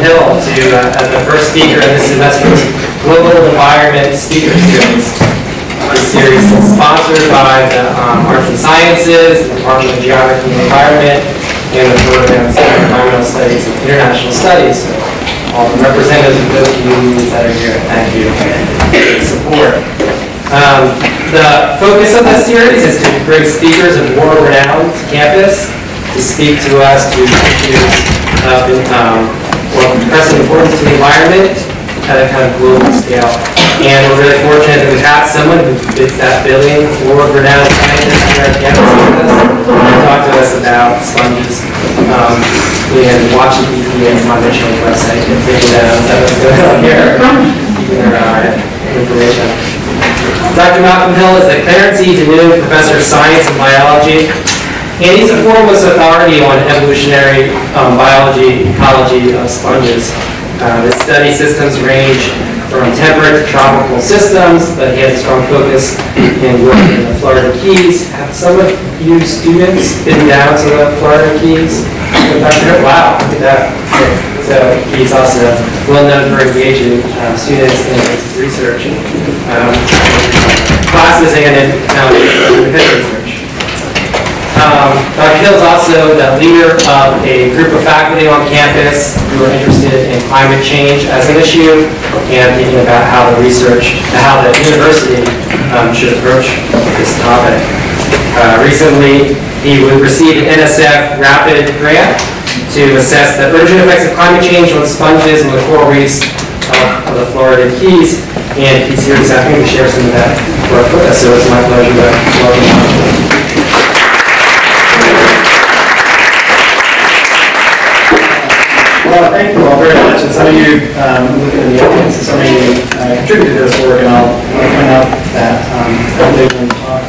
Hill to, uh, as the first speaker in this semester's Global Environment Speaker Series. This series is sponsored by the um, Arts and Sciences, the Department of Geography and Environment, and the Program of Environmental Studies and International Studies. So, All the representatives of those communities that are here, thank you for your support. Um, The focus of this series is to bring speakers of world renown to campus to speak to us to issues of, um, well, pressing importance to the environment at a kind of global scale. And we're really fortunate that we have someone who fits that billing, world renowned scientist here at campus with us to talk to us about sponges um, and watching EPA and climate change website and figuring out that was going on here, keeping our eye information. Dr. Malcolm Hill is the Clarence E. Denoon Professor of Science and Biology, and he's a foremost authority on evolutionary um, biology, ecology of sponges. Uh, His study systems range from temperate to tropical systems, but he has a strong focus in working in the Florida Keys. Have some of you students been down to the Florida Keys? Wow, look at that. So he's also well known for engaging um, students in his research, um, classes and in um. Um, Dr. Hill is also the leader of a group of faculty on campus who are interested in climate change as an issue and thinking about how the research, how the university um, should approach this topic. Uh, Recently, he would receive an NSF RAPID grant to assess the urgent effects of climate change on sponges and the coral reefs of of the Florida Keys, and he's here this afternoon to share some of that work with us, so it's my pleasure to welcome him. Well, thank you all very much, and some of you, um, in the audience, and some of you uh, contributed to this work, and I'll point out that um, talk.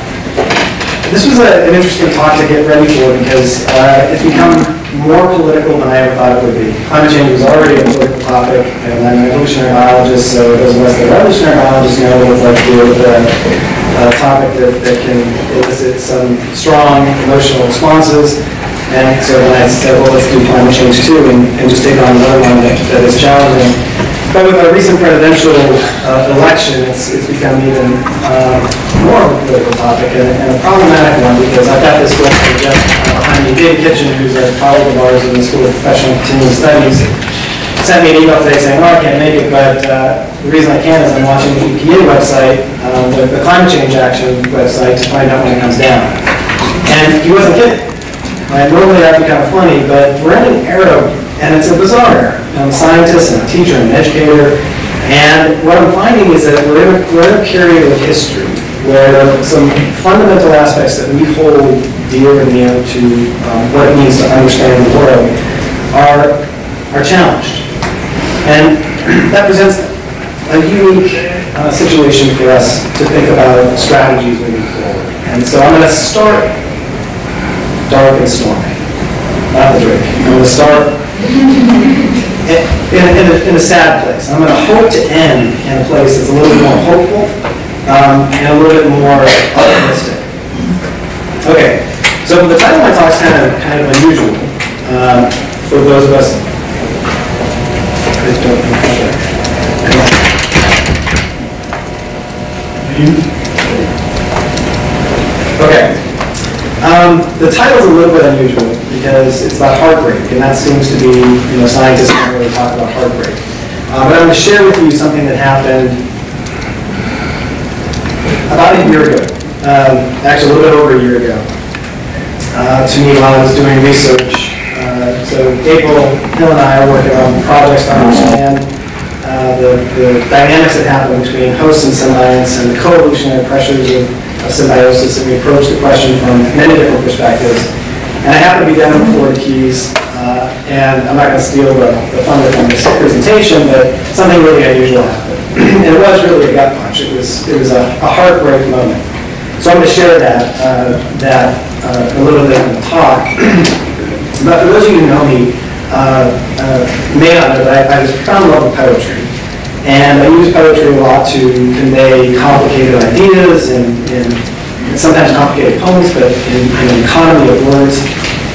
This was a- an interesting talk to get ready for, because uh, it's become more political than I ever thought it would be. Climate change was already a political topic, and I'm an evolutionary biologist, so those of us that are evolutionary biologists know what it's like to deal with a topic that that can elicit some strong emotional responses. And so then I said, well, let's do climate change too, and, and just take on another one that, that is challenging. But with our recent presidential uh, election, it's, it's become even uh, more of a political topic and, and a problematic one because I've got this book from Jeff uh, behind me, Dave Kitchen, who's a colleague of ours in the School of Professional Continuing Studies, sent me an email today saying, well, I can't make it, but uh, the reason I can is I'm watching the EPA website, um, the, the Climate Change Action website, to find out when it comes down. And he wasn't kidding. Right, normally that'd be kind of funny, but we're in an era, and it's a bizarre era. I'm a scientist and a teacher and an educator, and what I'm finding is that we're in a, we're in a period of history where some fundamental aspects that we hold dear and near to um, what it means to understand the world are, are challenged. And that presents a unique uh, situation for us to think about strategies moving forward. And so I'm going to start dark and stormy, not the drink. I'm going to start in, in, in, a, in a sad place. I'm going to hope to end in a place that's a little bit more hopeful um, and a little bit more optimistic. Okay, so the title of my talk is kind of kind of unusual um, for those of us. I don't know. Okay. Um, the title's a little bit unusual because it's about heartbreak, and that seems to be, you know, scientists don't really talk about heartbreak. Uh, but I'm going to share with you something that happened about a year ago, um, actually a little bit over a year ago, uh, to me while I was doing research. Uh, so April Hill and I are working on projects to understand uh, the, the dynamics that happen between hosts and symbionts and the co-evolutionary pressures of, symbiosis, and we approach the question from many different perspectives. And I happen to be down in Florida Keys, uh, and I'm not going to steal the, the thunder from this presentation, but something really unusual happened. and it was really a gut punch. It was, it was a, a heartbreak moment. So I'm going to share that, uh, that uh, a little bit in the talk. but for those of you who know me, uh, uh, may not know that I, I was profound love of poetry. And I use poetry a lot to convey complicated ideas and, and sometimes complicated poems, but in, an economy of words.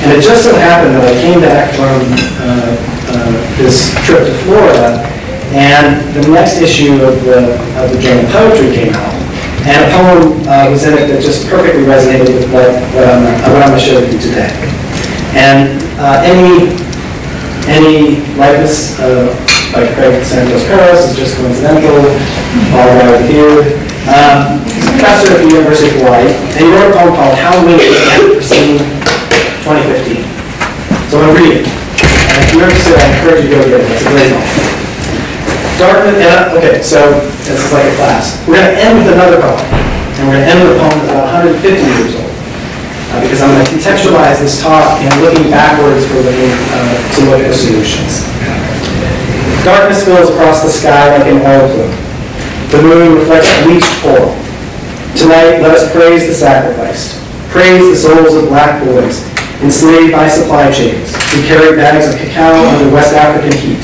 And it just so happened that I came back from uh, uh, this trip to Florida, and the next issue of the, of the journal Poetry came out. And a poem uh, was in it that just perfectly resonated with what, what I'm, what I'm going to with you today. And uh, any, any likeness by Craig Santos Perez is just coincidental, all right you. Um, he's a professor at the University of Hawaii, and he wrote a poem called How Seen 2015. So I'm going to read it. And if you're interested, I encourage you to go get it. It's a great poem. Darkness, uh, okay, so this is like a class. We're going to end with another poem. And we're going to end with a poem that's about 150 years old. Uh, because I'm going to contextualize this talk and looking backwards for looking uh, to look at solutions. Darkness fills across the sky like an oil. The moon reflects bleached coral. Tonight, let us praise the sacrificed. Praise the souls of black boys enslaved by supply chains who carry bags of cacao under West African heat.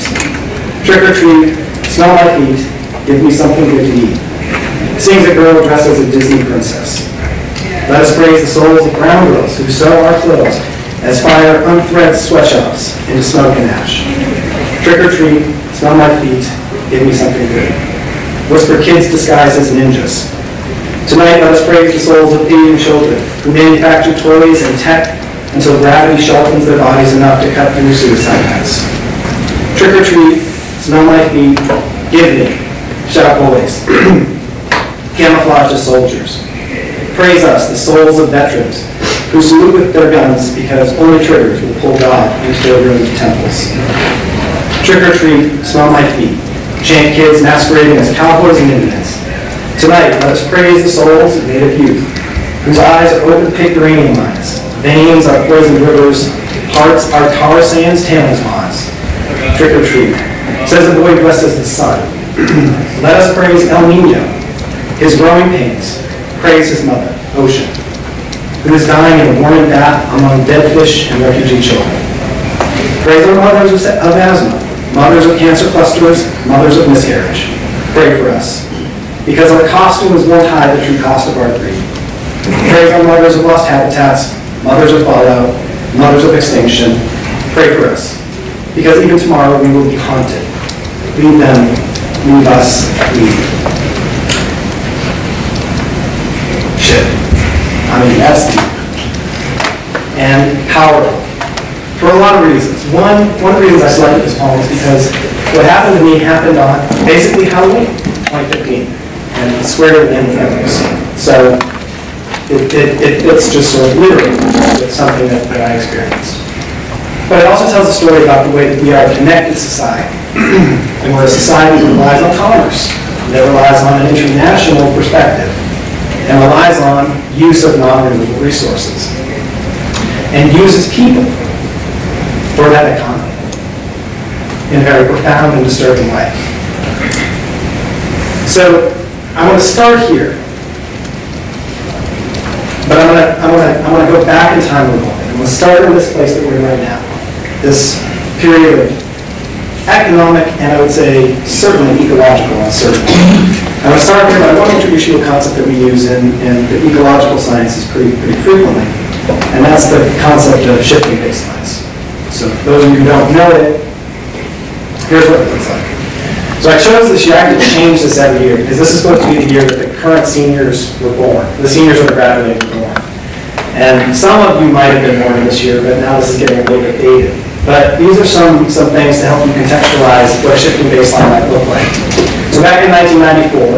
Trick or treat, smell my feet, give me something good to eat. Sings a girl dressed as a Disney princess. Let us praise the souls of brown girls who sew our clothes as fire unthreads sweatshops into smoke and ash. Trick or treat, smell my feet, give me something good. Whisper kids disguised as ninjas. Tonight, let us praise the souls of Indian children who manufacture toys and tech until gravity sharpens their bodies enough to cut through suicide nets. Trick or treat, smell my feet, give me, shout boys, camouflage as soldiers. Praise us, the souls of veterans, who salute with their guns because only triggers will pull God into their ruined temples. Trick or treat, smell my feet, chant kids masquerading as cowboys and Indians. Tonight, let us praise the souls of Native youth, whose eyes are open pit uranium mines, veins are poisoned rivers, hearts are tar sands, tailings ponds. Trick or treat, says a boy dressed as the sun. let us praise El Nino, his growing pains, praise his mother, Ocean, who is dying in a warming bath among dead fish and refugee children. Praise our mothers of asthma, mothers of cancer clusters, mothers of miscarriage. Pray for us, because our costume is won't hide the true cost of our grief. Pray for mothers of lost habitats, mothers of fallout, mothers of extinction. Pray for us, because even tomorrow we will be haunted. Leave them, leave us, leave. Shit. I mean, that's deep. And powerful. For a lot of reasons. One, one of the reasons I selected this poem is because what happened to me happened on basically Halloween, 2015, and squared it in the evidence. So it, it, it fits just sort of literally something that, that I experienced. But it also tells a story about the way that we are a connected society. and we're a society that relies on commerce, that relies on an international perspective, and relies on use of non-renewable resources, and uses people for that economy in a very profound and disturbing way. So I want to start here, but I'm going to I'm going to I'm going to go back in time a little bit. I'm going to start in this place that we're in right now, this period of economic and I would say certainly ecological uncertainty. I'm going to start here, but I want to introduce you a concept that we use in, in the ecological sciences pretty, pretty frequently, and that's the concept of shifting baselines. So for those of you who don't know it, here's what it looks like. So I chose this year, I have to change this every year, because this is supposed to be the year that the current seniors were born, the seniors that are graduating were born. And some of you might have been born this year, but now this is getting a little bit dated. But these are some, some things to help you contextualize what a shifting baseline might look like. So back in 1994,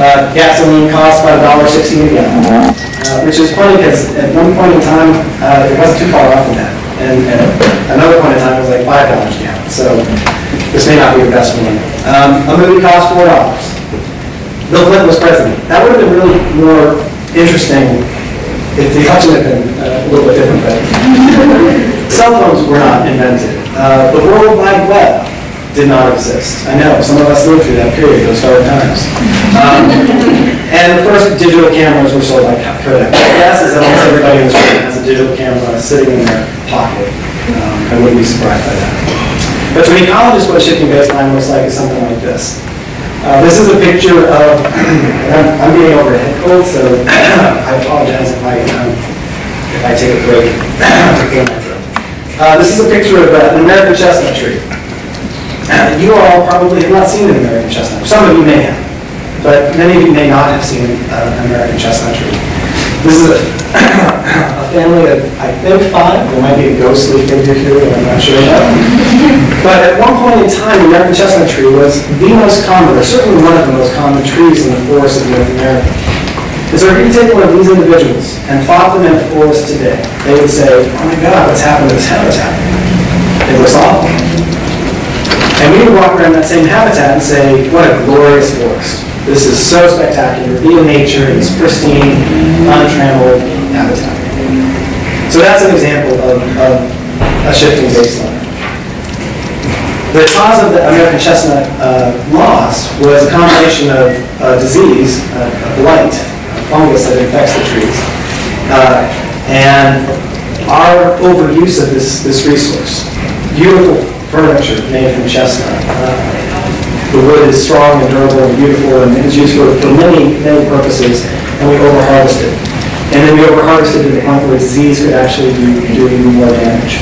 uh, gasoline cost about $1.60 a gallon, uh, which is funny because at one point in time, uh, it wasn't too far off from that. And at another point in time, it was like $5 a gallon. So this may not be the best one. Um, a movie cost $4. Bill Clinton was president. That would have been really more interesting if the election had been uh, a little bit different, but cell phones were not invented. Uh, the World Wide Web did not exist. I know, some of us lived through that period, those dark times. Um, and the first digital cameras were sold by Kodak. My guess is that almost everybody in this room has a digital camera sitting in their pocket. Um, I wouldn't be surprised by that. But to an ecologist, what shifting baseline looks like is something like this. Uh, this is a picture of, I'm, I'm getting over a head cold, so I apologize if I, um, if I take a break. Uh, this is a picture of uh, an American chestnut tree. you all probably have not seen an American chestnut. Some of you may have, but many of you may not have seen uh, an American chestnut tree. This is a, a family of, I think, five. There might be a ghostly figure here, that I'm not sure about. But at one point in time, the American chestnut tree was the most common, or certainly one of the most common trees in the forests of North America. And so if you take one of these individuals and plot them in a forest today, they would say, oh my God, what's happened to this habitat? It looks awful. And we would walk around that same habitat and say, what a glorious forest. This is so spectacular, in nature, it's pristine, untrammeled habitat. So that's an example of, of a shifting baseline. The cause of the American chestnut uh, loss was a combination of uh, disease, a blight, a fungus that infects the trees, uh, and our overuse of this, this resource. Beautiful furniture made from chestnut. Uh, the wood is strong and durable and beautiful and is used for, for many, many purposes, and we overharvest it. And then we overharvest it to the point where disease could actually be doing more damage.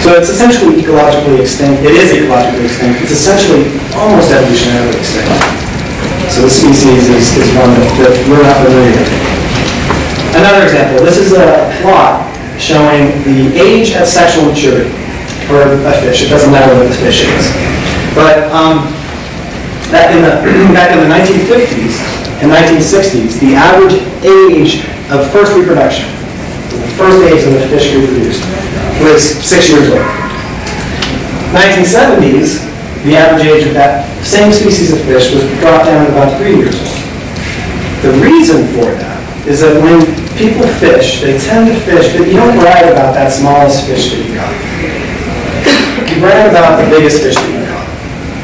So it's essentially ecologically extinct. It is ecologically extinct. It's essentially almost evolutionarily extinct. So the species is, is one that, that we're not familiar with. Another example, this is a plot showing the age at sexual maturity for a fish. It doesn't matter what the fish is. But um, back in the, back in the 1950s and 1960s, the average age of first reproduction, the first age that a fish reproduced, was six years old. 1970s, the average age of that same species of fish was dropped down to about three years old. The reason for that is that when people fish, they tend to fish, but you don't brag about that smallest fish that you got. Brag about the biggest fish that you caught.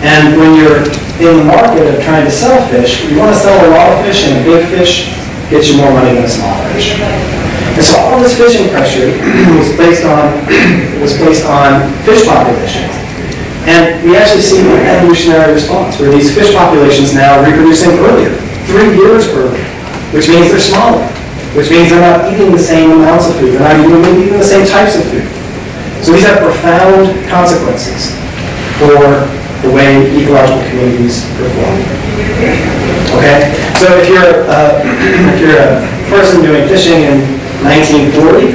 And when you're in the market of trying to sell fish, you want to sell a lot of fish, and a big fish gets you more money than a small fish. And so all this fishing pressure was based on was based on fish populations. And we actually see an evolutionary response where these fish populations now are reproducing earlier, three years earlier, which means they're smaller, which means they're not eating the same amounts of food, they're not even eating the same types of food. So these have profound consequences for the way ecological communities perform. Okay? So if you're, uh, if you're a person doing fishing in 1940,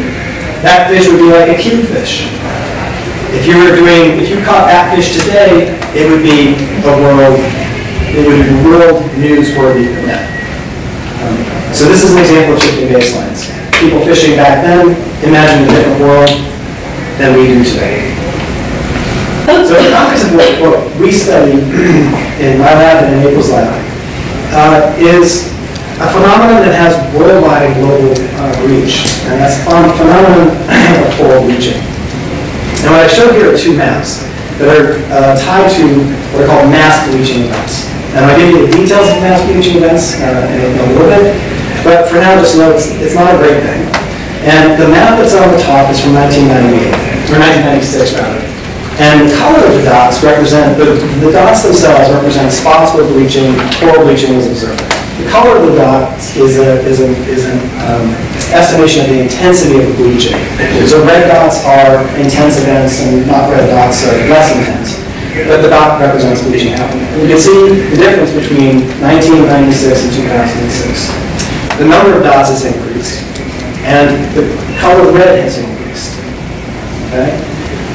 that fish would be like a cube fish. If you were doing, if you caught that fish today, it would be a world, it would be world newsworthy event. Um, so this is an example of shifting baselines. People fishing back then imagined a different world than we do today. So the context of what, what we study in my lab and in April's lab uh, is a phenomenon that has worldwide global uh, reach, and that's a phenomenon of coral bleaching. And what I showed here are two maps that are uh, tied to what are called mass bleaching events. And I'll give you the details of mass bleaching events uh, in, in a little bit, but for now, just know it's, it's not a great thing. And the map that's on the top is from 1998, or 1996 rather. And the color of the dots represent, the, the dots themselves represent spots where bleaching, coral bleaching was observed. The color of the dots is, a, is, a, is an um, estimation of the intensity of the bleaching. So red dots are intense events and not red dots are less intense. But the dot represents bleaching happening. You can see the difference between 1996 and 2006. The number of dots has increased, and the color red has increased. Okay?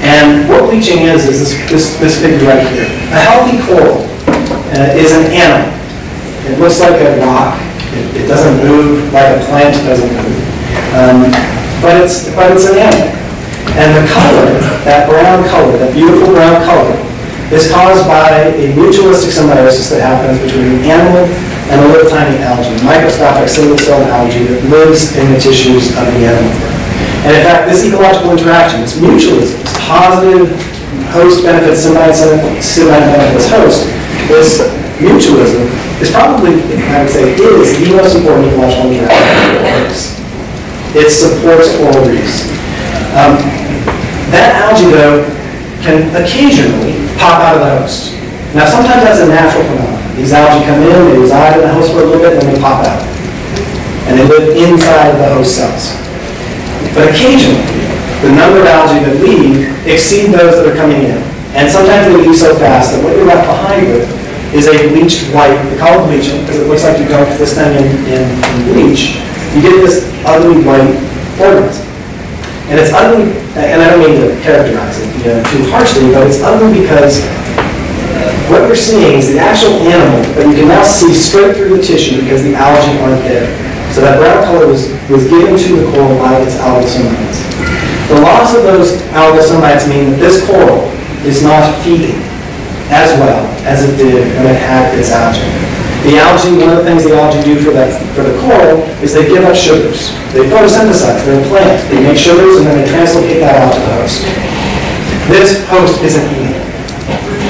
And what bleaching is, is this, this, this figure right here. A healthy coral uh, is an animal. It looks like a rock. It, it doesn't move like a plant doesn't move. Um, but, it's, but it's an animal. And the color, that brown color, that beautiful brown color, is caused by a mutualistic symbiosis that happens between the animal and a little tiny algae, microscopic single-celled algae that lives in the tissues of the animal. And in fact, this ecological interaction, this mutualism, this positive host benefits symbiote benefits host, this mutualism is probably, I would say, is the most important ecological interaction in coral reefs. It supports coral reefs. Um, that algae, though, can occasionally pop out of the host. Now, sometimes that's a natural phenomenon. These algae come in, they reside in the host for a little bit, and then they pop out. And they live inside the host cells. But occasionally, the number of algae that leave exceed those that are coming in. And sometimes they leave so fast that what you're left behind with is a bleached white, they call bleaching, because it looks like you dunked this thing in, in in bleach. You get this ugly white organism. And it's ugly, and I don't mean to characterize it, you know, too harshly, but it's ugly because what you're seeing is the actual animal, but you can now see straight through the tissue because the algae aren't there. So that brown color was, was given to the coral by its algal somites. The loss of those algal somites mean that this coral is not feeding as well as it did when it had its algae. The algae, one of the things the algae do for that, for the coral is they give up sugars. They photosynthesize, they're a plant. They make sugars and then they translocate that out to the host. This host isn't eating.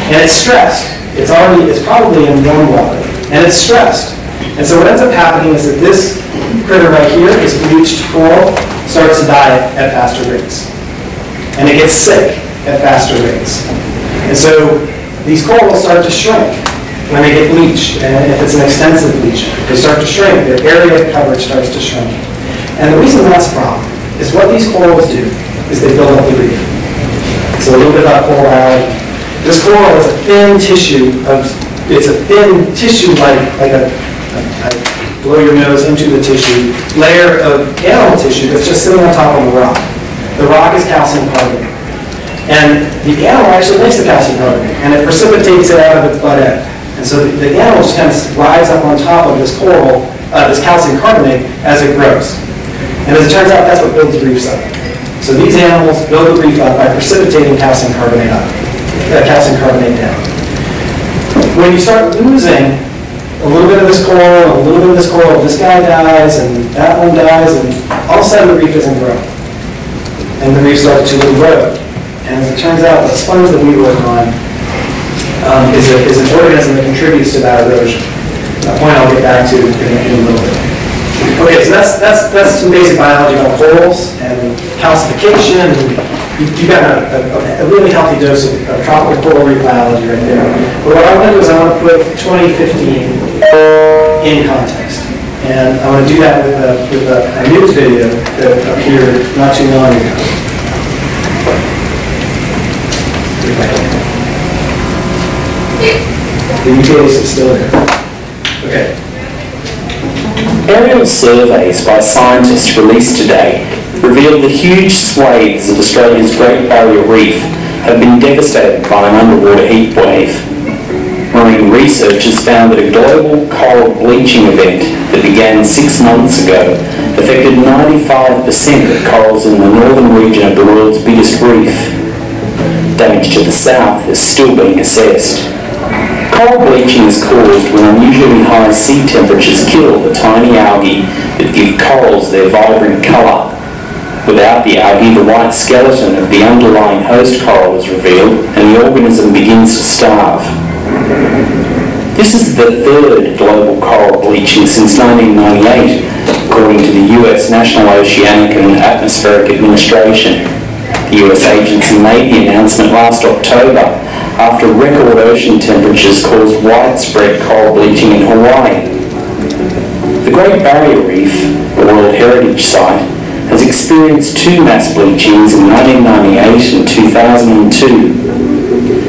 And it's stressed. It's already, it's probably in warm water. And it's stressed. And so what ends up happening is that this critter right here, this bleached coral, starts to die at faster rates. And it gets sick at faster rates. And so these corals start to shrink when they get bleached. And if it's an extensive bleach, they start to shrink. Their area of coverage starts to shrink. And the reason that's a problem is what these corals do is they build up the reef. So a little bit about coral biology. This coral is a thin tissue of, it's a thin tissue like, like a, a- a- blow your nose into the tissue, layer of animal tissue that's just sitting on top of the rock. The rock is calcium carbonate. And the animal actually makes the calcium carbonate, and it precipitates it out of its butt end. And so the the animal just kind of rides up on top of this coral, uh, this calcium carbonate, as it grows. And as it turns out, that's what builds reefs up. So these animals build the reef up by precipitating calcium carbonate up, uh, calcium carbonate down. When you start losing a little bit of this coral, a little bit of this coral, this guy dies, and that one dies, and all of a sudden the reef isn't growing. And the reef starts to erode. And as it turns out, the sponge that we work on um, is a- is an organism that contributes to that erosion. A point I'll get back to in a in a little bit. Okay, so that's, that's, that's some basic biology about corals and calcification, and you you got a, a- a really healthy dose of of tropical coral biology right there. But what I want to do is I want to put 2015 in context. And I want to do that with a, with a a news video that appeared not too long ago. The UK's is still there. Okay. Aerial surveys by scientists released today reveal that huge swathes of Australia's Great Barrier Reef have been devastated by an underwater heat wave. Marine researchers found that a global coral bleaching event that began six months ago affected 95% of corals in the northern region of the world's biggest reef. Damage to the south is still being assessed. Coral bleaching is caused when unusually high sea temperatures kill the tiny algae that give corals their vibrant colour. Without the algae, the white skeleton of the underlying host coral is revealed and the organism begins to starve. This is the third global coral bleaching since 1998, according to the US National Oceanic and Atmospheric Administration. The US agency made the announcement last October after record ocean temperatures caused widespread coral bleaching in Hawaii. The Great Barrier Reef, a World Heritage Site, has experienced two mass bleachings in 1998 and 2002.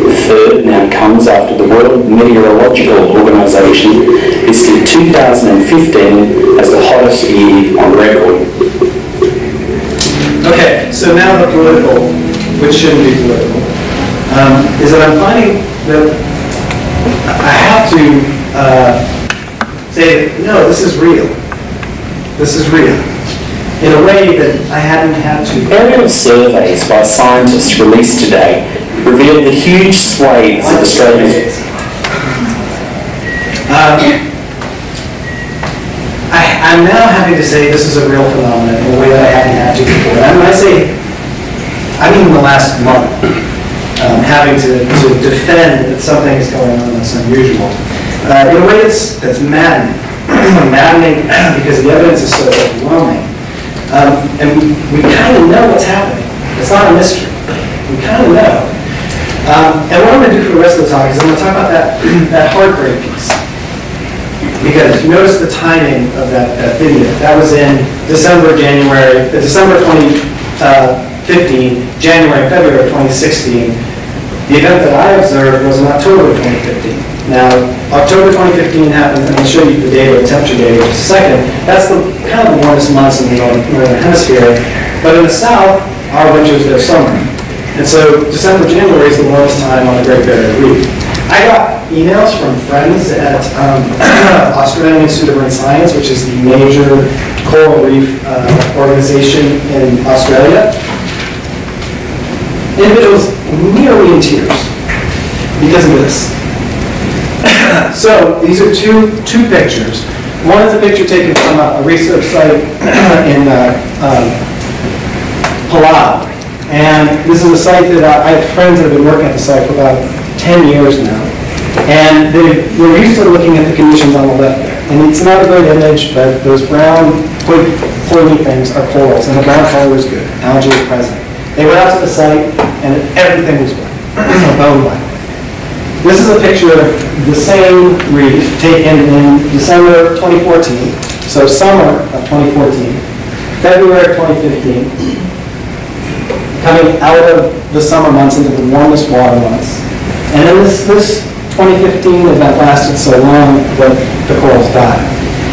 The third now comes after the World Meteorological Organization listed 2015 as the hottest year on record. Okay, so now the political, which shouldn't be political, um, is that I'm finding that I have to uh, say, no, this is real. This is real. In a way that I hadn't had to. Aerial surveys by scientists released today reveal the huge swathes of Australia's Um, I, I'm now having to say this is a real phenomenon in a way that I haven't had to before. And when I say, I mean in the last month, um, having to, to defend that something is going on that's unusual. Uh, in a way that's, that's maddening, maddening because the evidence is so overwhelming. Um, and we, we kind of know what's happening. It's not a mystery. We kind of know. Um, and what I'm going to do for the rest of the talk is I'm going to talk about that, that heartbreak piece. Because you notice the timing of that, that video. That was in December, January, uh, December 2015, January, February of 2016. The event that I observed was in October of 2015. Now, October 2015 happened, and I'll show you the data, the temperature data in just a second. That's the kind of the warmest months in the northern hemisphere. But in the south, our winter is their summer. And so December, January is the warmest time on the Great Barrier Reef. I got emails from friends at um, Australian Institute of Marine Science, which is the major coral reef uh, organization in Australia. Individuals nearly in tears because of this. So these are two, two pictures. One is a picture taken from a a research site in uh, um, Palau. And this is a site that I I have friends that have been working at the site for about 10 years now. And they we're used to looking at the conditions on the left there. And it's not a great image, but those brown, coily things are corals, and the brown color is good. Algae is present. They went out to the site, and everything was white, bone white. This is a picture of the same reef taken in December 2014, so summer of 2014, February of 2015, coming out of the summer months into the warmest water months. And then this, this 2015 event lasted so long that the corals died.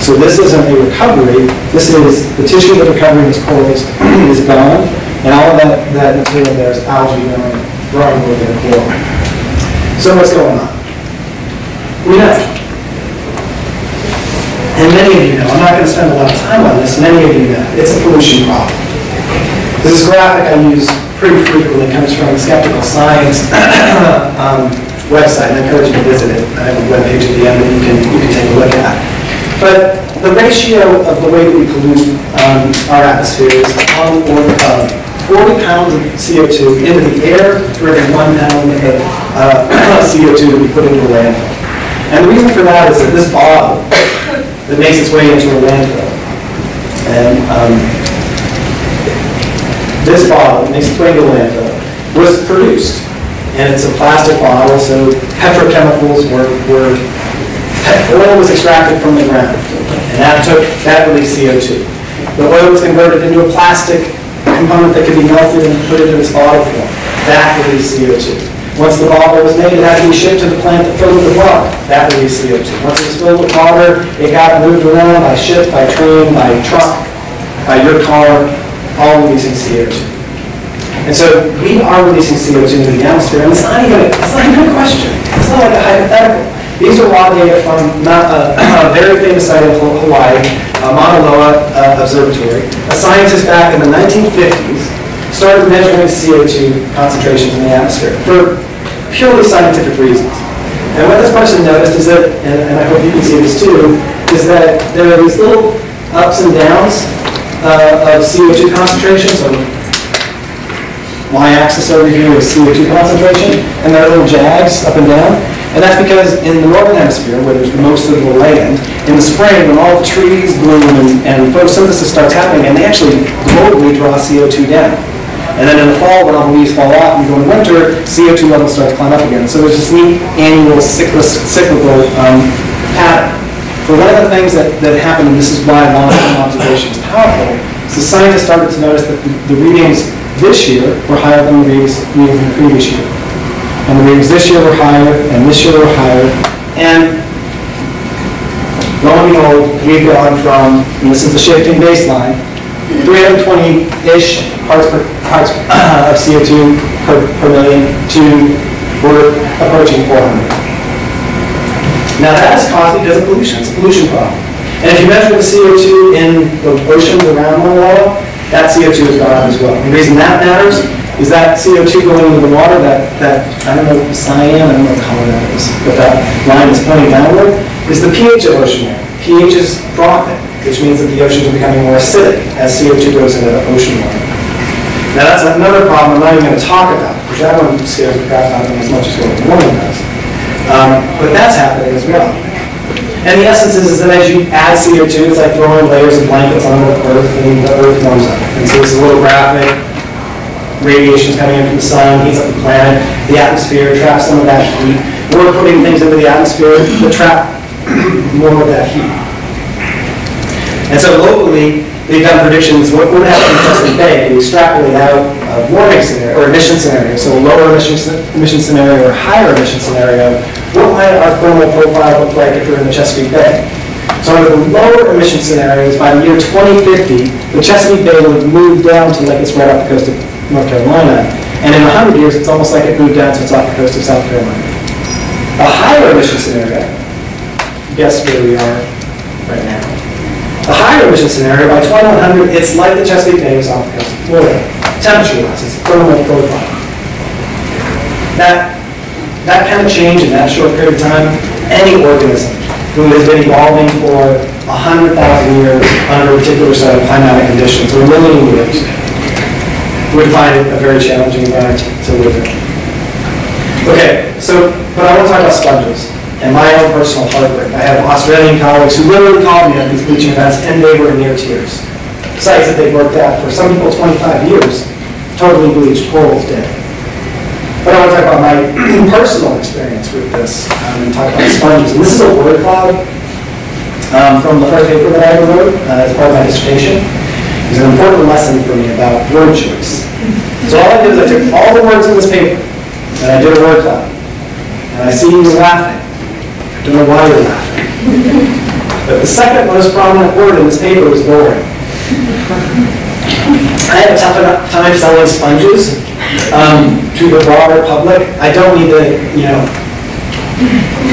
So this isn't a recovery, this is, the tissue of the recovery these corals is gone, and all of that, that material there is algae growing, growing within the coral. So what's going on? We know. And many of you know, I'm not going to spend a lot of time on this, many of you know, it's a pollution problem. This graphic I use pretty frequently comes from the Skeptical Science um, website, and I encourage you to visit it. I have a webpage at the end that you can, you can take a look at. But the ratio of the way that we pollute um, our atmosphere is on the order of 40 pounds of CO2 into the air for every one pound of uh, CO2 that we put into a landfill. And the reason for that is that this bottle that makes its way into a landfill, and um, this bottle that makes its way into a landfill, was produced. And it's a plastic bottle, so petrochemicals were, were, oil was extracted from the ground. And that took, that released CO2. The oil was converted into a plastic component that could be melted and put into this bottle form. That released CO2. Once the bottle was made, it had to be shipped to the plant that filled with water. That released CO2. Once it was filled with water, it got moved around by ship, by train, by truck, by your car, all releasing CO2. And so we are releasing CO2 into the atmosphere, and it's not even, it's not even a question. It's not like a hypothetical. These are raw data from uh, a very famous site in Hawaii, Mauna Loa uh, Observatory. A scientist back in the 1950s started measuring CO2 concentrations in the atmosphere for purely scientific reasons. And what this person noticed is that, and and I hope you can see this too, is that there are these little ups and downs uh, of CO2 concentration. So y-axis over here is CO2 concentration, and there are little jags up and down. And that's because in the northern hemisphere, where there's most of the land, in the spring, when all the trees bloom and, and photosynthesis starts happening, and they actually globally draw CO2 down. And then in the fall, when all the leaves fall off and you go into winter, CO2 levels start to climb up again. So there's this neat annual cyclic- cyclical um, pattern. But one of the things that, that happened, and this is why long-term observation is powerful, is the scientists started to notice that the, the readings this year were higher than the readings, readings in the previous year. And the readings this year were higher, and this year were higher. And lo and behold, we've gone from, and this is the shifting baseline, 320-ish parts per, parts uh, of CO2 per, per million to we're approaching 400. Now that is caused because of pollution, it's a pollution problem. And if you measure the CO2 in the oceans around Mauna Loa, that CO2 has gone up as well. The reason that matters is that CO2 going into the water, that, that, I don't know, cyan, I don't know what color that is, but that line is pointing downward, is the pH of ocean water. pH is dropping, which means that the oceans are becoming more acidic as CO2 goes into the ocean water. Now that's another problem I'm not even going to talk about, because one scares the crap out of me as much as global warming does. Um, But that's happening as well. And the essence is, is that as you add CO2, it's like throwing layers of blankets on the earth and the earth warms up. And so it's a little graphic, radiation's coming in from the sun, heats up the planet, the atmosphere traps some of that heat. We're putting things into the atmosphere that trap more of that heat. And so locally, they've done predictions, what would happen in Chesapeake Bay, if you extrapolate out a warming scenario, or emission scenario, so a lower emission, emission scenario or higher emission scenario, what might our thermal profile look like if we're in the Chesapeake Bay? So under the lower emission scenarios, by the year 2050, the Chesapeake Bay would move down to like it's right off the coast of North Carolina. And in 100 years, it's almost like it moved down to it's off the coast of South Carolina. A higher emission scenario, guess where we are right now. A higher emission scenario, by 2100, it's like the Chesapeake Bay is off the coast of Florida. Temperature-wise, it's thermal profile. That, that kind of change in that short period of time, any organism who has been evolving for 100,000 years under a particular set of climatic conditions, or a million years, would find it a very challenging environment to live in. Okay, so, but I want to talk about sponges and my own personal heartbreak. I have Australian colleagues who literally called me at these bleaching events and they were near tears. Sites that they've worked at for some people 25 years, totally bleached, corals dead. But I want to talk about my personal experience with this um, and talk about sponges. And this is a word cloud um, from the first paper that I ever wrote uh, as part of my dissertation. It's an important lesson for me about word choice. So all I did is I took all the words in this paper and I did a word cloud. And I see you laughing. I don't know why you're laughing. But the second most prominent word in this paper was boring. I have a tough enough time selling sponges um, to the broader public. I don't need to, you know,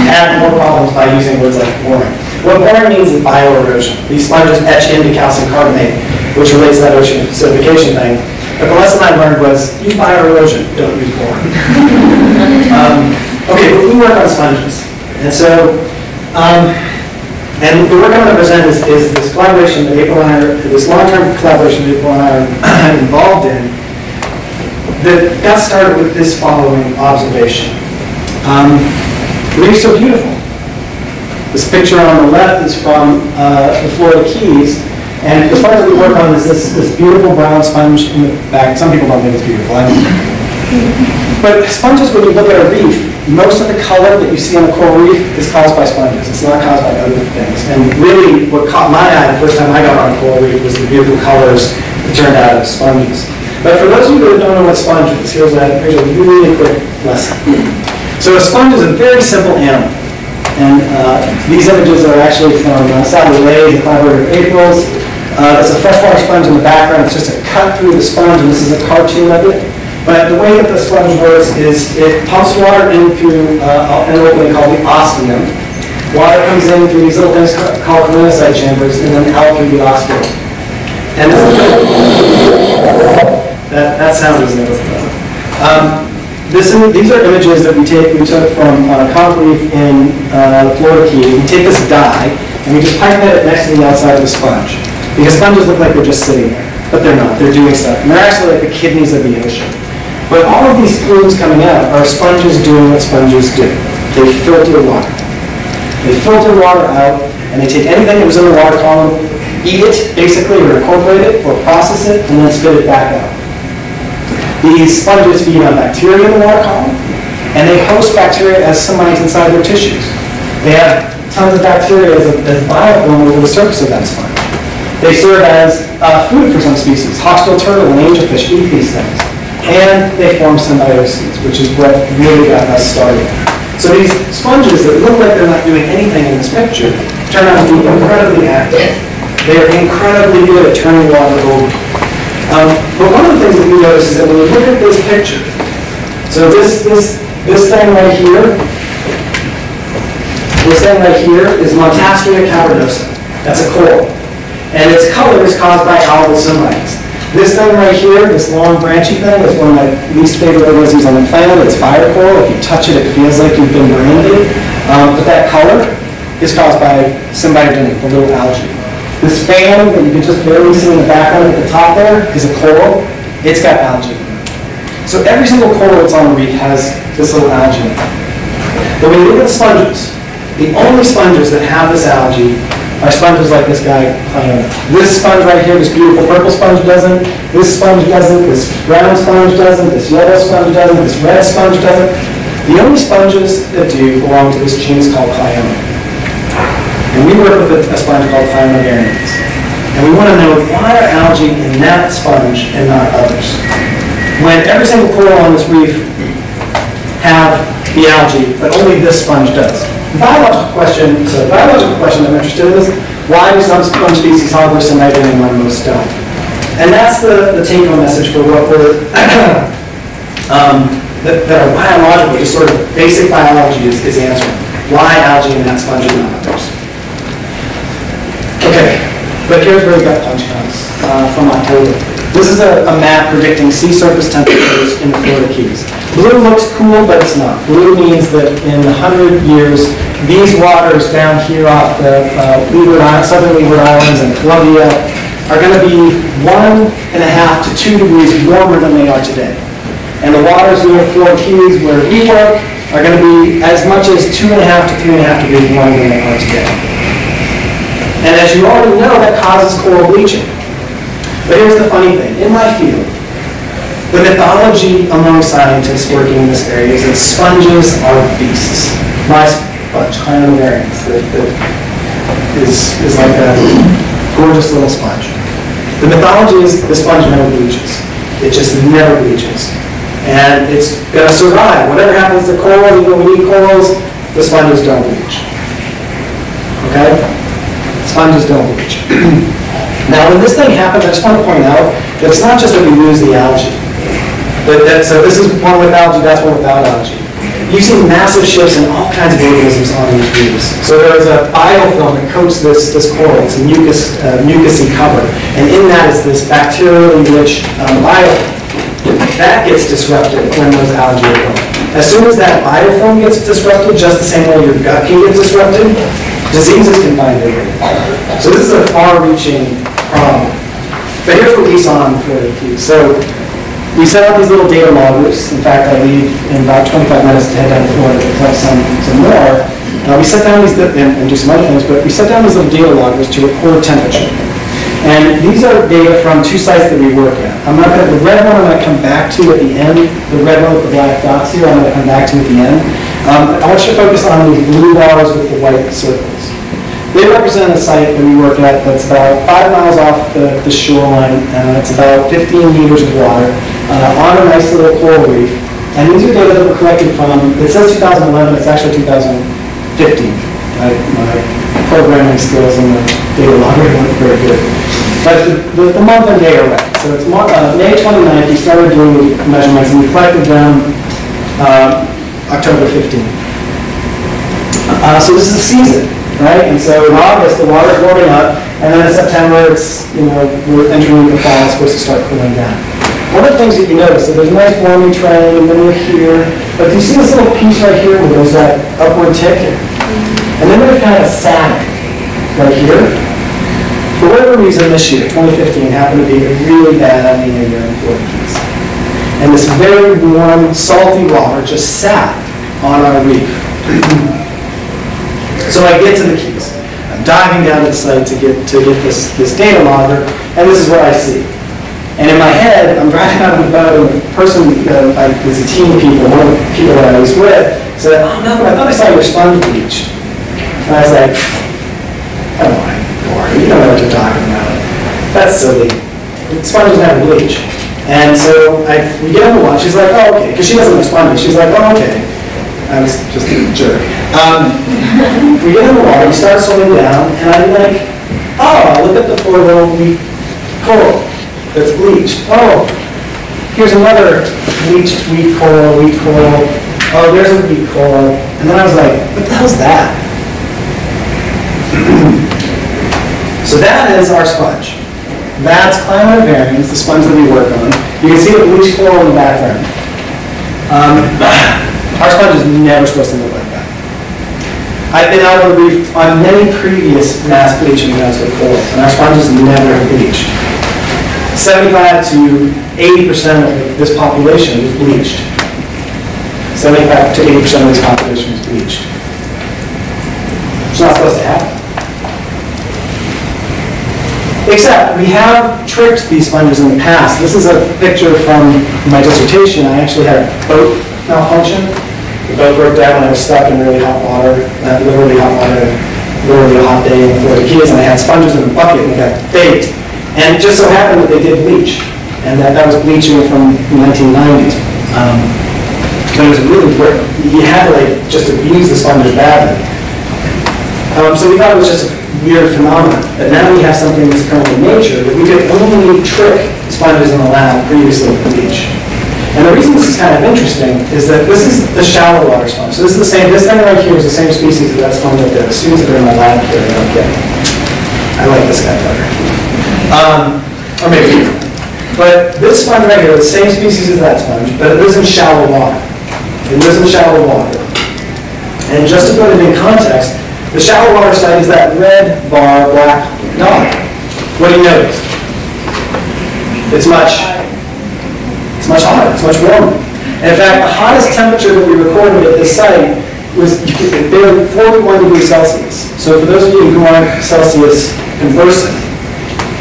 add more problems by using words like boring. What boring means is bioerosion. These sponges etch into calcium carbonate, which relates to that ocean acidification thing. But the lesson I learned was use bioerosion, don't use boring. um, okay, but we work on sponges. And so, um, and the work I'm going to present is, is this collaboration that April and I, are- this long-term collaboration that April and I are involved in that got started with this following observation. Um, reefs are beautiful. This picture on the left is from uh, the Florida Keys, and the part that we work on is this, this beautiful brown sponge in the back. Some people don't think it's beautiful. I don't. But sponges, when you look at a reef, most of the color that you see on a coral reef is caused by sponges. It's not caused by other things. And really, what caught my eye the first time I got on a coral reef was the beautiful colors that turned out as sponges. But for those of you that don't know what sponge is, here's a, here's a really quick lesson. So a sponge is a very simple animal. And uh, these images are actually from uh, Sally Leys, the collaborator of April's. Uh, It's a freshwater sponge in the background, it's just a cut through the sponge, and this is a cartoon of it. But the way that the sponge works is it pumps water in through uh, an opening called the ostium. Water comes in through these little things called choanocyte chambers, and then out through the osculum. And that, that sound is never. Um, this, these are images that we take, we took from uh, Reef in uh, Florida Key. We take this dye and we just pipette it next to the outside of the sponge. Because sponges look like they're just sitting there, but they're not. They're doing stuff. And they're actually like the kidneys of the ocean. But all of these fluids coming out are sponges doing what sponges do. They filter water. They filter water out, and they take anything that was in the water column, eat it, basically, or incorporate it, or process it, and then spit it back out. These sponges feed on bacteria in the water column, and they host bacteria as somites inside their tissues. They have tons of bacteria as, a, as biofilm over the surface of that sponge. They serve as uh, food for some species. Hawksbill turtle and angelfish eat these things. And they form symbioses, which is what really got us started. So these sponges that look like they're not doing anything in this picture turn out to be incredibly active. They are incredibly good at turning water over. Um, but one of the things that we notice is that when you look at this picture, so this, this, this thing right here, this thing right here is Montastraea cavernosa. That's a coral. And its color is caused by algal symbionts. This thing right here, this long branchy thing, is one of my least favorite organisms on the planet. It's fire coral. If you touch it, it feels like you've been branded. Um, but that color is caused by symbiotic, the little algae. This fan that you can just barely see in the background at the top there is a coral. It's got algae. So every single coral that's on the reef has this little algae. But when you look at sponges, the only sponges that have this algae are sponges like this guy, Cliona. This sponge right here, this beautiful purple sponge doesn't, this sponge doesn't, this brown sponge doesn't, this yellow sponge doesn't, this red sponge doesn't. The only sponges that do belong to this genus called Cliona. And we work with a sponge called varians. And we want to know why are algae in that sponge and not others? when every single coral on this reef have the algae, but only this sponge does. The Biological question, so the biological question I'm interested in is, why do some sponge species harbor some nitrogen when most don't? And that's the, the take-home message for what we're, um, that, that our biological, just sort of basic biology is, is answering. Why algae in that sponge and not others? Okay, but here's where we got punch counts uh, from October. This is a, a map predicting sea surface temperatures in the Florida Keys. Blue looks cool, but it's not. Blue means that in hundred years, these waters down here off the uh, Leeward Islands, southern Leeward Islands and Colombia are going to be one and a half to two degrees warmer than they are today. And the waters near Florida Keys where we work are going to be as much as two and a half to three and a half degrees warmer than they are today. And as you already know, that causes coral bleaching. But here's the funny thing, in my field, the mythology among scientists working in this area is that sponges are beasts. My sponge, Cliona varians, that, that is, is like a gorgeous little sponge. The mythology is the sponge never bleaches. It just never bleaches. And it's gonna survive. Whatever happens to corals, even when we eat corals, the sponges don't bleach. Okay? Sponges don't bleach. Now, when this thing happens, I just want to point out that it's not just that we lose the algae. But that, so this is one with algae, that's one without algae. You see massive shifts in all kinds of organisms on these reefs. So there's a biofilm that coats this, this coral, it's a mucus, uh, cover. And in that is this bacterially rich um, biofilm. That gets disrupted when those algae are gone. As soon as that biofilm gets disrupted, just the same way your gut can get disrupted, diseases can find their way. So this is a far-reaching problem. But here's what we saw on Keys. So we set up these little data loggers. In fact, I leave in about 25 minutes to head down to Florida to collect some, some more. Uh, we set down these, and, and do some other things, but we set down these little data loggers to record temperature. And these are data from two sites that we work at. I'm not gonna, the red one I'm gonna come back to at the end, the red one with the black dots here, I'm gonna come back to at the end. Um, I want you to focus on these blue bars with the white circles. They represent a site that we work at that's about five miles off the, the shoreline, and it's about 15 meters of water, uh, on a nice little coral reef. And these are data that were collected from, it says 2011, it's actually 2015. My, programming skills and the data logging weren't very good. But the, the, the month and day are right. So it's uh, May 29th, we started doing measurements, and we collected them uh, October 15th. Uh, so this is the season, right? And so in August, the water's warming up, and then in September, it's, you know, we're entering the fall, it's supposed to start cooling down. One of the things that you notice, so there's a nice warming trend, and then we're here, but do you see this little piece right here where there's that upward tick? And then there's kind of sagging right here. For whatever reason, this year, 2015, happened to be a really bad Nino year in Keys. And this very warm, salty water just sat on our reef. So I get to the Keys. I'm diving down to the site to get, to get this, this data logger, and this is what I see. And in my head, I'm driving out of the boat, and the person, uh, I, there's a team of people, one of the people that I was with, said, oh no, I thought I saw your sponge bleach. And I was like, come on, you don't know what you're talking about. That's silly. Sponges never bleach. And so I, we get on the watch, she's like, oh, okay, because she doesn't know sponges. She's like, oh, okay. I was just a jerk. Um, we get in the water, we start swimming down, and I'm like, oh, look at the poor little coral that's bleached. Oh, here's another bleached weak coral, weak coral. Oh, there's a weak coral. And then I was like, what the hell's that? so that is our sponge. That's Cliona varians, the sponge that we work on. You can see the bleached coral in the background. Um, our sponge is never supposed to look like that. I've been out on the reef on many previous mass bleaching events with corals, and our sponges never bleached. 75 to 80% of this population is bleached. 75 to 80% of this population is bleached. It's not supposed to happen. Except, we have tricked these sponges in the past. This is a picture from my dissertation. I actually had a boat malfunction. The boat broke down and I was stuck in really hot water, uh, literally hot water, literally a hot day in Florida Keys, and I had sponges in a bucket and got baked. And it just so happened that they did bleach. and that that was bleaching from the 1990s. Um, But it was really, you had to like, just abuse the sponges badly. Um, so we thought it was just a weird phenomenon, but now we have something that's in nature that we could only trick sponges in the lab previously with bleach. And the reason this is kind of interesting is that this is the shallow water sponge. So this is the same, this thing right here is the same species as that sponge up there. The students that are in my lab here, get. I like this guy better. Um, or maybe, but this sponge right here the same species as that sponge, but it lives in shallow water. It lives in shallow water. And just to put it in context, the shallow water site is that red bar, black dot. What do you notice? It's much, it's much hotter, it's much warmer. In fact, the hottest temperature that we recorded at this site was barely 41 degrees Celsius. So for those of you who aren't Celsius conversant,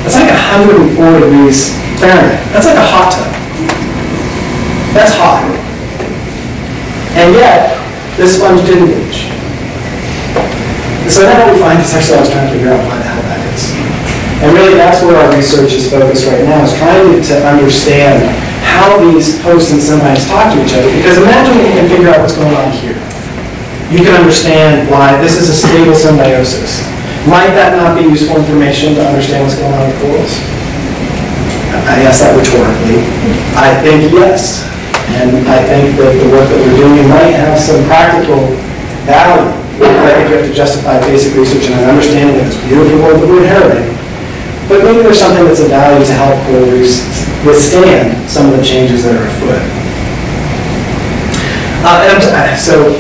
that's like 104 degrees Fahrenheit. That's like a hot tub. That's hot. And yet, this sponge didn't bleach. So now what we find is ourselves trying to figure out why the hell that is. And really, that's where our research is focused right now, is trying to understand how these hosts and symbionts talk to each other. Because imagine you can figure out what's going on here. You can understand why this is a stable symbiosis. Might that not be useful information to understand what's going on with corals? I ask that rhetorically. I think yes. And I think that the work that we're doing might have some practical value. I think you have to justify basic research and an understanding of this beautiful world that we're inheriting. But maybe there's something that's of value to help coral withstand some of the changes that are afoot. Uh, so,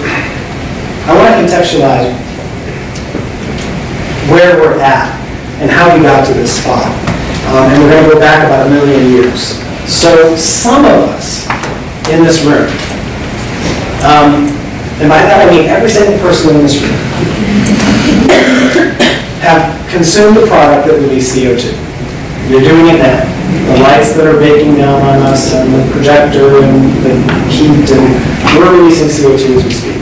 I want to contextualize where we're at and how we got to this spot. Um, and we're going to go back about a million years. So some of us in this room, um, and by that I mean every single person in this room, have consumed a product that releases CO2. You're doing it now. The lights that are baking down on us and the projector and the heat and we're releasing CO2 as we speak.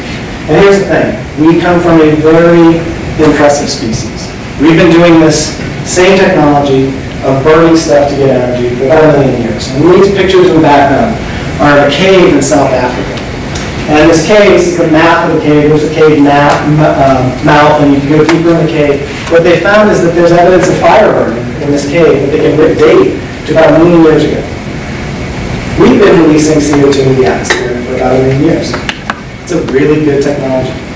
And here's the thing, we come from a very impressive species. We've been doing this same technology of burning stuff to get energy for about a million years. And these pictures in the background are of a cave in South Africa. And this cave, this is the map of the cave, there's a cave map, um, mouth, and you can go deeper in the cave. What they found is that there's evidence of fire burning in this cave that they can date to about a million years ago. We've been releasing CO2 into the atmosphere for about a million years. It's a really good technology.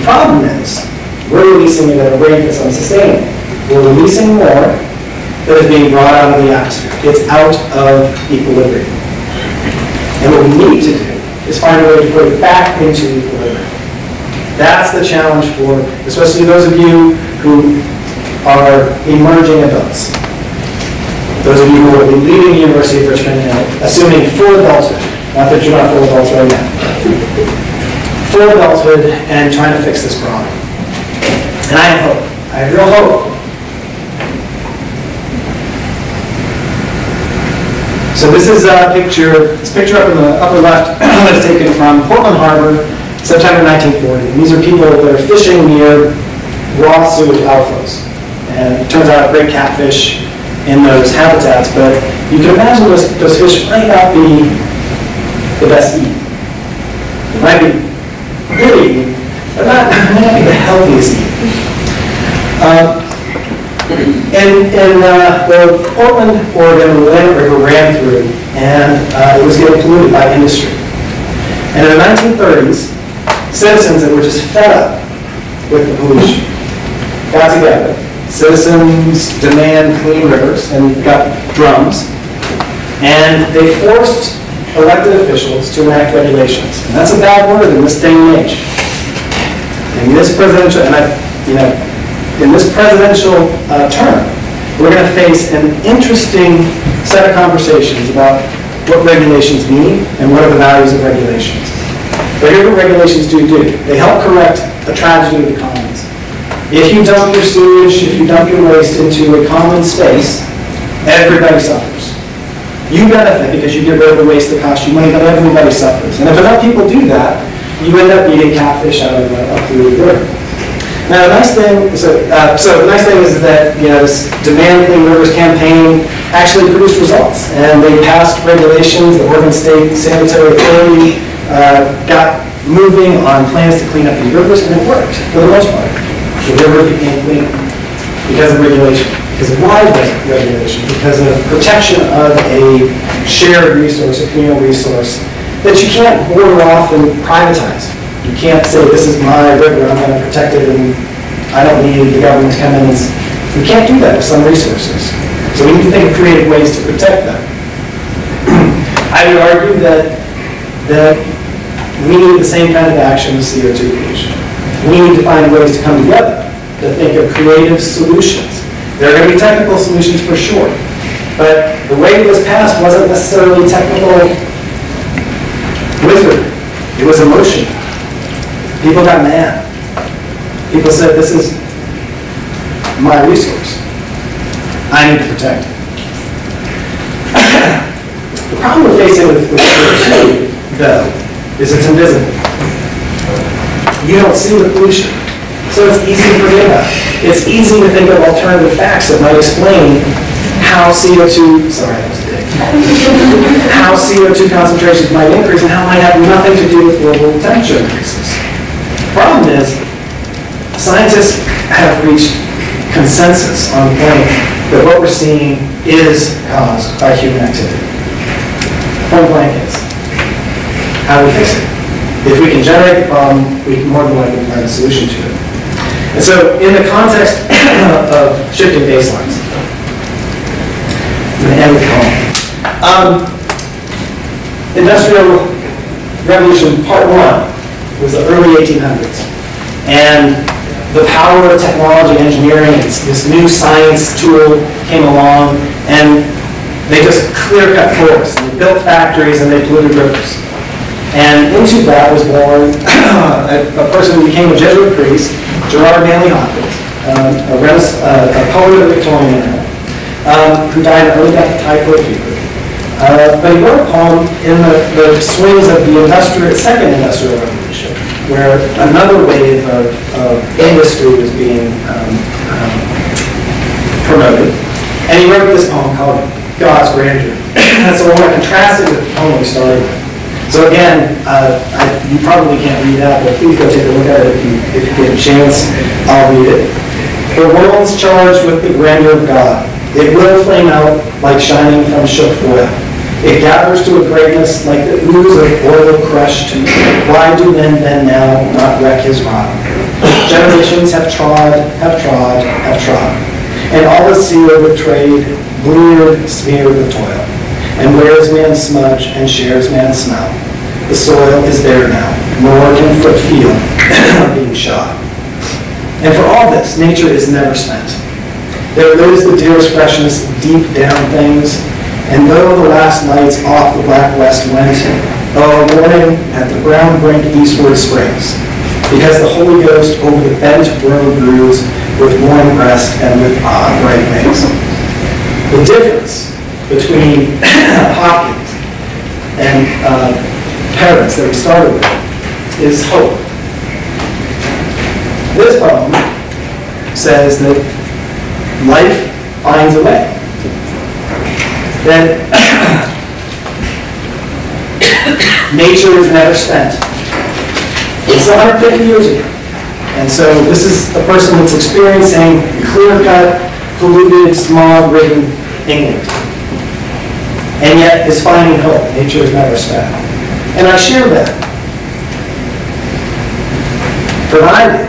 The problem is, we're releasing it at a rate that's unsustainable. We're releasing more that is being brought out of the atmosphere. It's out of equilibrium. And what we need to do is find a way to put it back into equilibrium. That's the challenge for, especially those of you who are emerging adults. Those of you who will be leaving the University of Richmond assuming full adulthood, not that you're not full adults right now, full adulthood and trying to fix this problem. And I have hope. I have real hope. So this is a picture, this picture up in the upper left is taken from Portland Harbor, September 1940. And these are people that are fishing near raw sewage outflows. And it turns out great catfish in those habitats, but you can imagine those, those fish might not be the best eat. They might be eating, but not, not be the healthiest. Um, in, in uh, the Portland, Oregon, the Willamette River ran through, and uh, it was getting polluted by industry. And in the 1930s, citizens that were just fed up with the pollution got together. Citizens demand clean rivers and got drums, and they forced elected officials to enact regulations. And that's a bad word in this day and age. In this presidential, and I, you know, in this presidential uh, term, we're going to face an interesting set of conversations about what regulations mean and what are the values of regulations. But here's what regulations do do. They help correct a tragedy of the commons. If you dump your sewage, if you dump your waste into a common space, everybody suffers. You benefit because you get rid of the waste that costs you money, but everybody suffers. And if enough people do that, you end up eating catfish out of a polluted river. Now, the nice thing, so, uh, so the nice thing is that, you know, this Demand Clean Rivers campaign actually produced results. And they passed regulations, the Oregon State Sanitary Authority uh, got moving on plans to clean up these rivers, and it worked, for the most part. The rivers became clean because of regulation, because of wide regulation, because of protection of a shared resource, a communal resource, that you can't border off and privatize. You can't say, this is my river, I'm going to protect it, and I don't need the government to come in and, s-" you can't do that with some resources. So we need to think of creative ways to protect them. I would argue that, that we need the same kind of action with CO2 pollution. We need to find ways to come together, to think of creative solutions. There are going to be technical solutions for sure, but the way it was passed wasn't necessarily technical wizard. It was emotion. People got mad. People said, this is my resource. I need to protect it. The problem we're facing with with CO2, though, is it's invisible. You don't see the pollution, so it's easy to forget about. It. It's easy to think of alternative facts that might explain how CO2, sorry, how CO2 concentrations might increase and how it might have nothing to do with global temperature increases. Problem is, scientists have reached consensus on the point that what we're seeing is caused by human activity. Point blank is. How do we fix it? If we can generate the problem, we can more than likely find a solution to it. And so, in the context of shifting baselines, end. Um, Industrial Revolution Part One was the early 1800s. And the power of technology, and engineering, this new science tool came along, and they just clear cut forests, and they built factories, and they polluted rivers. And into that was born a a person who became a Jesuit priest, Gerard Manley Hopkins, um, a uh, a poet of the Victorian era, um, who died of early death of typhoid fever. Uh, But he wrote a poem in the the swings of the industrial, second industrial revolution, where another wave of of industry was being um, um, promoted. And he wrote this poem called God's Grandeur. So I want to contrast it with the poem we started with. So again, uh, I- you probably can't read that, but please go take a look at it if you if you get a chance. I'll read it. The world's charged with the grandeur of God. It will flame out like shining from shook foil. It gathers to a greatness like the ooze of oil crushed. Why do men then now not wreck his rod? Generations have trod, have trod, have trod. And all is seared with trade, bleared, smeared with toil. And wears man's smudge and shares man's smell. The soil is there now, nor can foot feel being shod. And for all this, nature is never spent. There lives the dearest freshness deep down things, and though the last lights off the black west went, oh, morning at the brown brink eastward springs, because the Holy Ghost over the bent road brews with warm breast and with ah bright wings. The difference between Hopkins and uh, parents that we started with is hope. This poem says that life finds a way. That nature is never spent. It's 150 years ago. And so this is a person that's experiencing clear-cut, polluted, smog-ridden England. And yet is finding hope. Nature is never spent. And I share that. Provided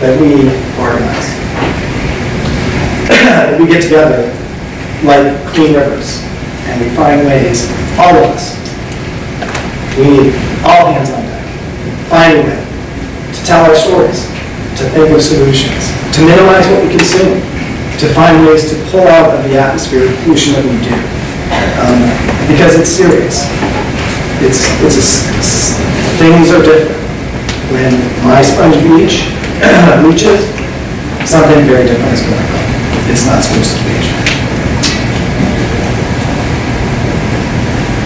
that we organize. We get together like Clean Rivers and we find ways, all of us, we need all hands on deck, find a way to tell our stories, to think of solutions, to minimize what we consume, to find ways to pull out of the atmosphere the pollution that we do. Um, Because it's serious. It's, it's, a s- s- things are different. When my sponge beach leaches, something very different is going on. It's not supposed to leach.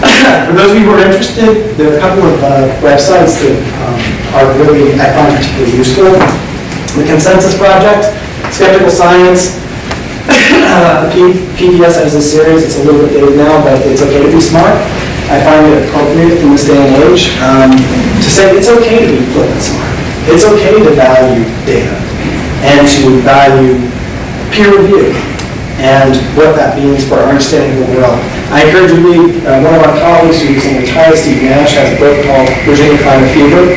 For those of you who are interested, there are a couple of uh, websites that um, are really, I find particularly useful. The Consensus Project, Skeptical Science, uh, PBS has a series, it's a little bit dated now, but it's okay to be smart. I find it appropriate in this day and age um, to say it's okay to be flippant smart. It's okay to value data and to value peer review and what that means for our understanding of the world. I encourage you to read, uh, one of our colleagues who's in retired, Steve Nash, has a book called Virginia Climate Fever.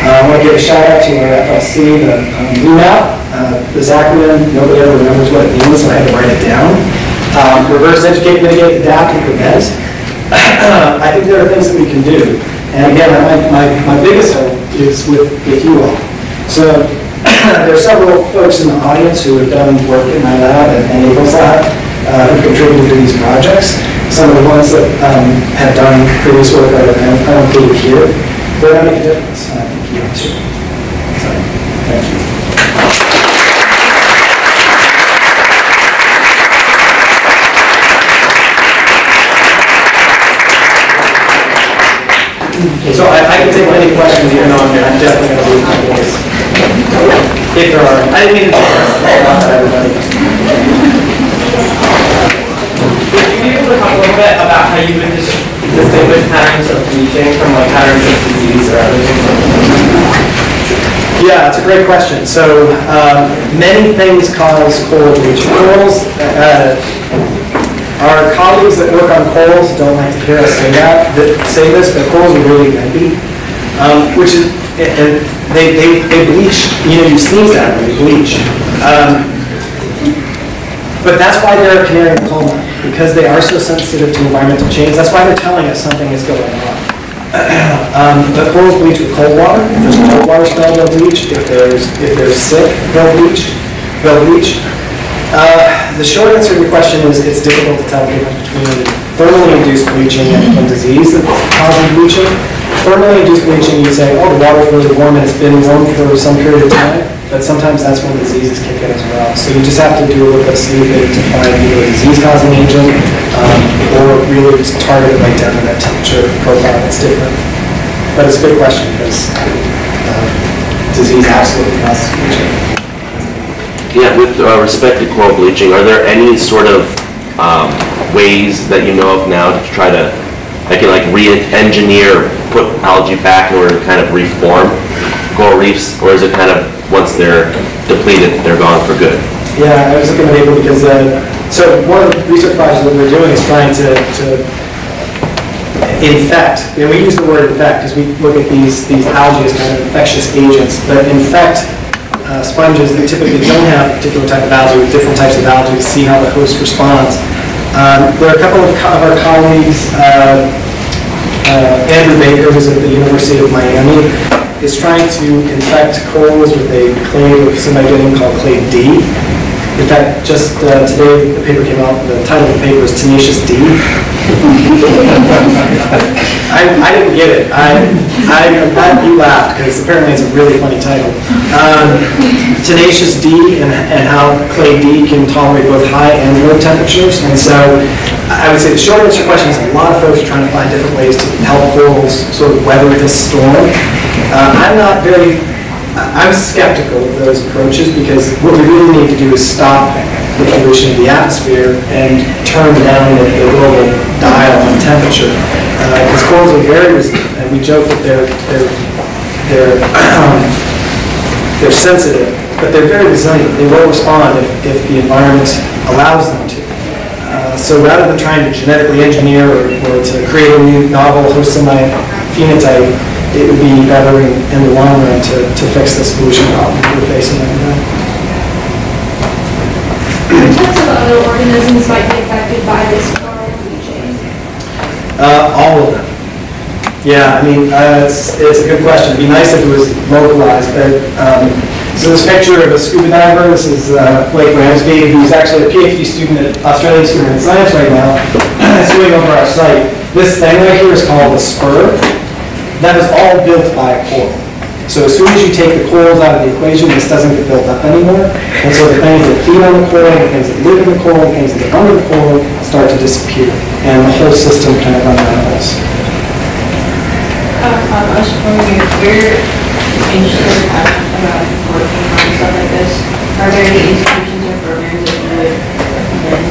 Uh, I want to give a shout out to our FLC, the um, VMAP, uh, this acronym, nobody ever remembers what it means, so I had to write it down. Um, Reverse educate, mitigate, adapt, and prevent. I think there are things that we can do. And again, my, my, my biggest hope is with, with you all. So there are several folks in the audience who have done work in my lab and and April's lab, uh, who've contributed to these projects. Some of the ones that um, have done previous work are are included here. They're going to make a difference, and I think you all too. So I I can take any questions even on here, I'm definitely going to lose my voice. If there are, I didn't mean to, that everybody. Would you be able to talk a little bit about how you would distinguish patterns of bleaching from like patterns of disease or other things like that? Yeah, it's a great question. So, um, many things cause coral bleaching. Corals, uh, our colleagues that work on corals don't like to hear us say that, that say this, but corals are really wimpy, um, which is, and they, they, they bleach, you know, you sneeze at them, they bleach. Um, But that's why they're a canary in the coal mine, because they are so sensitive to environmental change. That's why they're telling us something is going on. Um, But corals bleach with cold water. If there's cold water smell, they'll bleach. If there's, if they're sick, they'll bleach. They'll bleach. Uh, The short answer to your question is, it's difficult to tell the difference between thermally induced bleaching and and disease that's causing bleaching. Thermally induced bleaching, you say, oh, the water's really warm and it's been warm for some period of time, but sometimes that's when diseases kick in as well. So you just have to do a little bit of sleuthing to find either a disease-causing agent, um, or really just target it right down to that temperature profile that's different. But it's a good question, because um, disease absolutely causes bleaching. Yeah, with uh, respect to coral bleaching, are there any sort of um, ways that you know of now to try to, like, like re-engineer, put algae back to kind of reform coral reefs? Or is it kind of, once they're depleted, they're gone for good? Yeah, I was looking at April because, uh, so one of the research projects that we're doing is trying to, to infect, and we use the word infect because we look at these, these algae as kind of infectious agents, but infect uh, sponges that typically don't have a particular type of algae with different types of algae to see how the host responds. Um, There are a couple of co- of our colleagues, uh, uh, Andrew Baker, who's at the University of Miami, is trying to infect corals with a clade of Symbiodinium called clade D. In fact, just uh, today, the paper came out, the title of the paper is Tenacious D. I, I didn't get it. I, I, I'm glad you laughed, because apparently it's a really funny title. Um, Tenacious D and, and how clade D can tolerate both high and low temperatures. And so I would say the short answer to your question is a lot of folks are trying to find different ways to help corals sort of weather this storm. Uh, I'm not very, I'm skeptical of those approaches because what we really need to do is stop the pollution of the atmosphere and turn down the the global dial on temperature. Because corals are very, res- and we joke that they're, they're, they're, um, they're sensitive, but they're very resilient. They will respond if, if the environment allows them to. Uh, So rather than trying to genetically engineer or or to create a new novel host phenotype, it would be better in in the long run to, to fix this pollution problem we're facing right now. What types of other organisms might be affected by this? Uh, All of them. Yeah, I mean, uh, it's, it's a good question. It'd be nice if it was localized, but, um, so this picture of a scuba diver, this is uh, Blake Ramsby, who's actually a PhD student, at Australian student in science right now, swimming over our site. This thing right here is called the spur. That is all built by a coral. So as soon as you take the corals out of the equation, this doesn't get built up anymore. And so the things that feed on the coral, the things that live in the coral, the things that are under the coral start to disappear. And the whole system kind of unravels. Um, I was wondering if you're interested about working on stuff like this, are there any institutions or programs that you would recommend?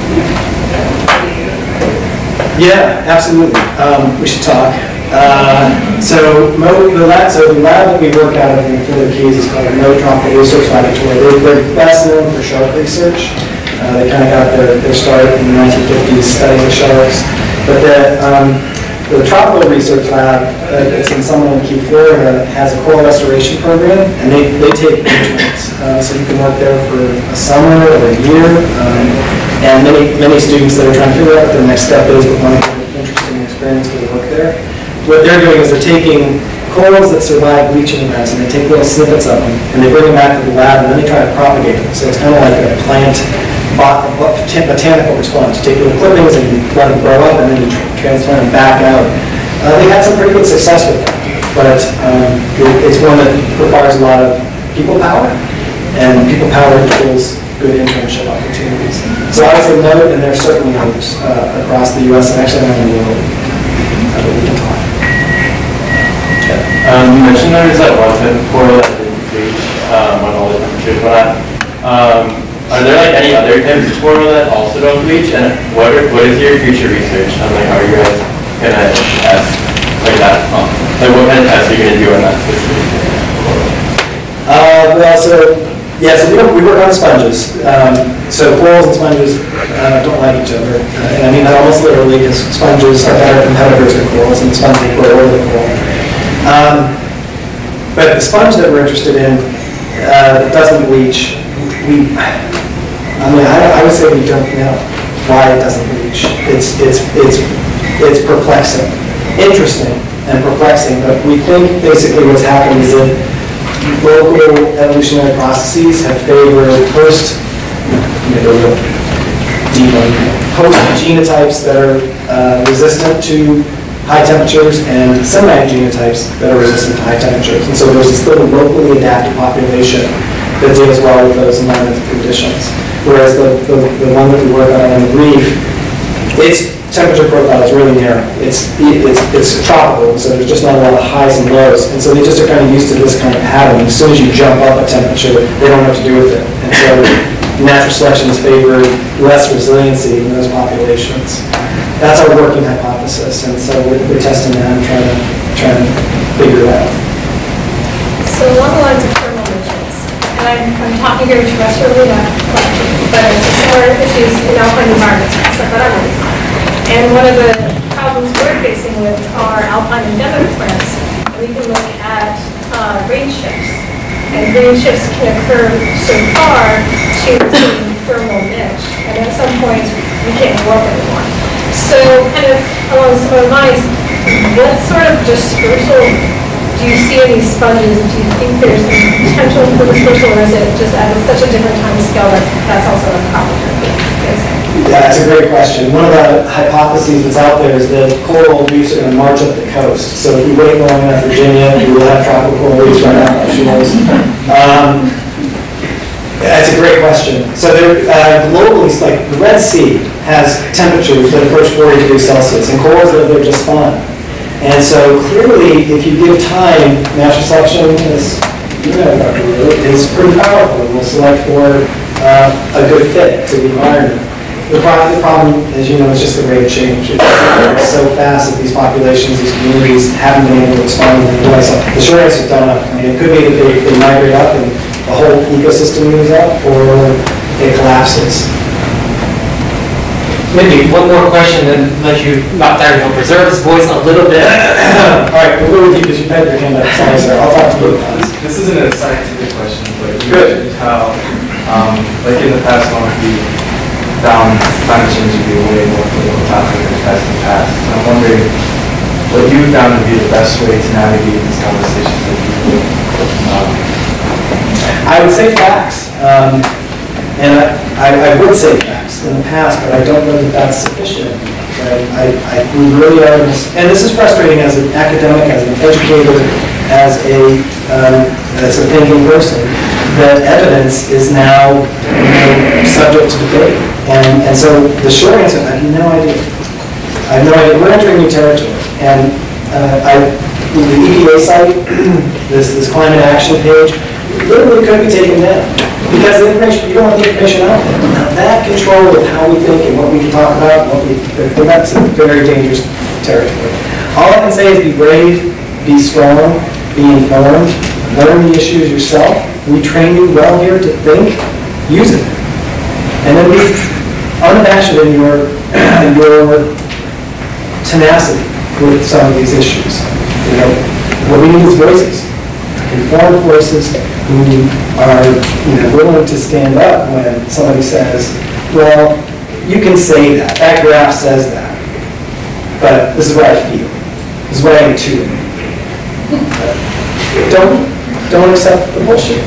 Yeah, absolutely. Um, we should talk. Uh, so Mote, the lab, so the lab that we work out of in Florida Keys is called the Mote Tropical Research Laboratory. They're, they're best known for shark research. Uh, they kind of got their, their start in the 1950s studying sharks. But the, um, the Tropical Research Lab, uh, it's in Key, Florida, has a coral restoration program, and they, they take interns. Uh, so you can work there for a summer or a year. Um, and many, many students that are trying to figure out what their next step is, but want to get an interesting experience the work there. What they're doing is they're taking corals that survive bleaching events, and they take little snippets of them, and they bring them back to the lab, and then they try to propagate them. So it's kind of like a plant bot- bot- botanical response. You take little clippings and you let them grow up, and then you tr- transplant them back out. Uh, they had some pretty good success with that, but um, it's one that requires a lot of people power, and people power equals good internship opportunities. So I would say no, and there are certainly others uh, across the U.S. and actually around the world Um, you mentioned there is that one coral that didn't bleach, um, when all the went up. Um, are there like any other types of coral that also don't bleach? And what are, what is your future research on like are you guys gonna test like that? Um, Like what kind of tests are you gonna do on that specific coral? Uh, well, so, yeah, so we, we work on sponges. Um, so corals and sponges uh, don't like each other. Uh, and I mean that almost literally because sponges are better competitors than corals and sponges grow over the coral. Um, but the sponge that we're interested in uh, doesn't leach. we, I mean, I, I would say we don't know why it doesn't leach. It's, it's, it's, it's perplexing, interesting and perplexing, but we think basically what's happened is that local evolutionary processes have favored one, host genotypes that are uh, resistant to high temperatures and semi-genotypes that are resistant to high temperatures. And so there's this little locally adapted population that deals well with those environmental conditions. Whereas the, the, the one that we work on on the reef, its temperature profile is really narrow. It's, it's, it's tropical, so there's just not a lot of highs and lows. And so they just are kind of used to this kind of pattern. As soon as you jump up a temperature, they don't know what to do with it. And so natural selection has favored less resiliency in those populations. That's our working hypothesis, and so we're, we're testing that and trying to, trying to figure it out. So along the lines of thermal emissions, and I'm, I'm talking here terrestrially, not but similar issues in alpine environments, that I'm in. And one of the problems we're facing with our alpine endemic plants, we can look at uh, rain shifts. And rain shifts can occur so far to the thermal niche, and at some point, we can't go up anymore. So kind of along similar lines, what sort of dispersal do you see any sponges? Do you think there's any potential for dispersal, or is it just at such a different time scale that that's also a problem? Yeah, that's a great question. One of the hypotheses that's out there is that coral reefs are going to march up the coast. So if we wait long enough, Virginia, we will have tropical reefs right now, she knows. Um, That's a great question. So there, uh, globally, like the Red Sea has temperatures that approach 40 degrees Celsius, and corals live there just fine. And so clearly, if you give time, natural selection is, you know, is pretty powerful. It will select for uh, a good fit to the environment. The problem, the problem, as you know, is just the rate of change. It's so fast that these populations, these communities haven't been able to respond in any way. So the short answer don't know. I mean, it could be that they, they migrate up and the whole ecosystem moves up, or it collapses. Maybe one more question, then let you, not that, you know, preserve his voice a little bit. All right, we'll go with you because you've had your hand up. Sorry, sir. I'll talk to both of us. This isn't a scientific question, but you Good. mentioned how, um, like in the past, one we found climate change to be a way more political topic than it has in the past. And I'm wondering what you found to be the best way to navigate these conversations with people. Um, I would say facts. Um, And I- I, I would say facts in the past, but I don't know that that's sufficient. Right? I, I, we really are, and this is frustrating as an academic, as an educator, as a, um, as a thinking person, that evidence is now, you know, subject to debate. And, and so the short answer, I have no idea. I have no idea, we're entering new territory, and uh, I, the EPA site, this, this climate action page, literally could be taken down. Because the information, you don't want the information out there. Now, that control of how we think and what we can talk about, what we, that's a very dangerous territory. All I can say is be brave, be strong, be informed, learn the issues yourself. We train you well here to think, use it. And then be unabashed in your, in your tenacity with some of these issues. You know, what we need is voices, informed forces who are, you know, willing to stand up when somebody says, well, you can say that, that graph says that, but this is what I feel, this is what I intuit. Don't, don't accept the bullshit.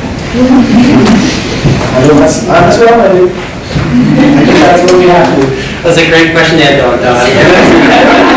I mean, that's, that's what I'm gonna do. I think that's what we have to do. That's a great question, Ed, Don.